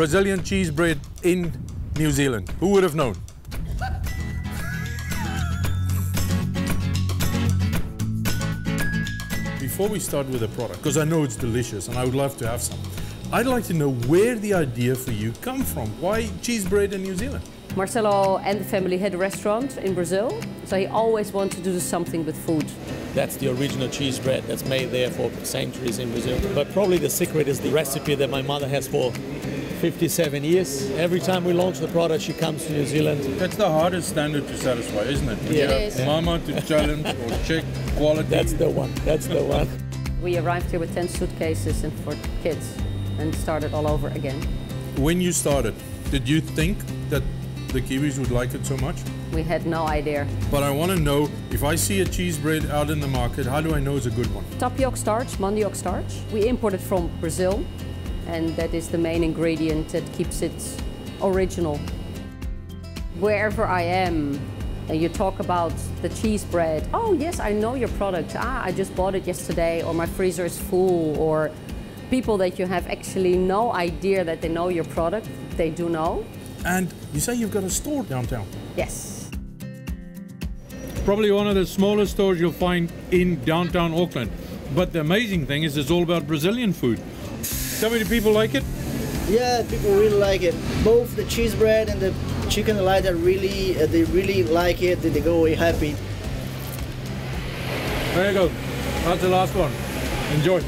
Brazilian cheese bread in New Zealand. Who would have known? Before we start with the product, because I know it's delicious and I would love to have some, I'd like to know where the idea for you come from. Why cheese bread in New Zealand? Marcelo and the family had a restaurant in Brazil, so he always wanted to do something with food. That's the original cheese bread that's made there for centuries in Brazil. But probably the secret is the recipe that my mother has for 57 years. Every time we launch the product, she comes to New Zealand. That's the hardest standard to satisfy, isn't it? When Yeah. you have It is. Mama to challenge or check quality. That's the one. That's the one. We arrived here with 10 suitcases and for kids and started all over again. when you started, did you think that the Kiwis would like it so much? We had no idea. But I want to know if I see a cheese bread out in the market, how do I know it's a good one? Tapioca starch, mandioc starch. We import it from Brazil, and that is the main ingredient that keeps it original. Wherever I am, and you talk about the cheese bread, oh yes, I know your product. Ah, I just bought it yesterday, or my freezer is full, or people that you have actually no idea that they know your product, they do know. And you say you've got a store downtown. Yes. Probably one of the smallest stores you'll find in downtown Auckland. But the amazing thing is it's all about Brazilian food. Tell me, do people like it? Yeah, people really like it. Both the cheese bread and the chicken delight are really, uh, they really like it. They, they go away happy. There you go. That's the last one. Enjoy.